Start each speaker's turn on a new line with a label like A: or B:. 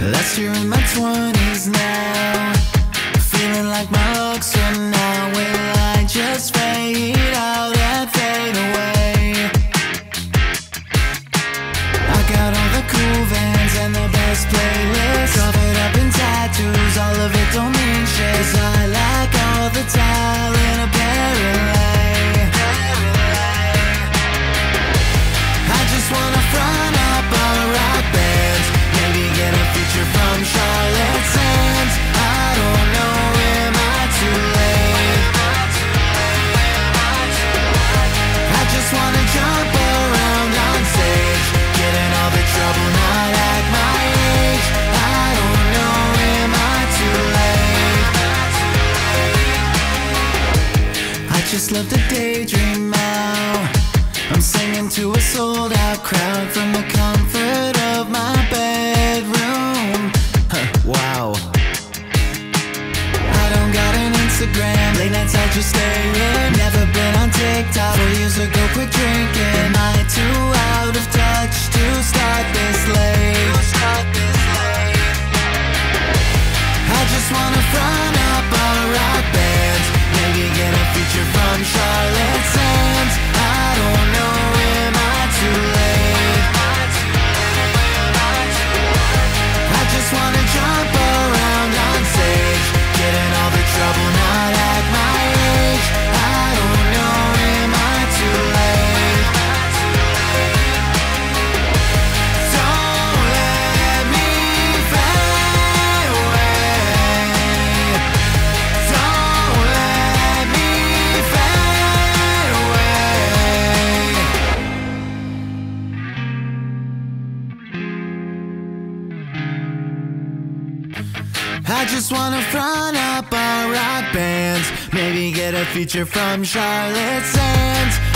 A: Last year in my twenties now Feeling like my looks just love to daydream now I'm singing to a sold out crowd from the comfort of my bedroom. Huh, wow. I don't got an Instagram, late nights I just stay in. Never been on TikTok, four years ago quit drinking. Am I too I don't know, am I too late? I just wanna jump I just wanna front up a rock band Maybe get a feature from Charlotte Sands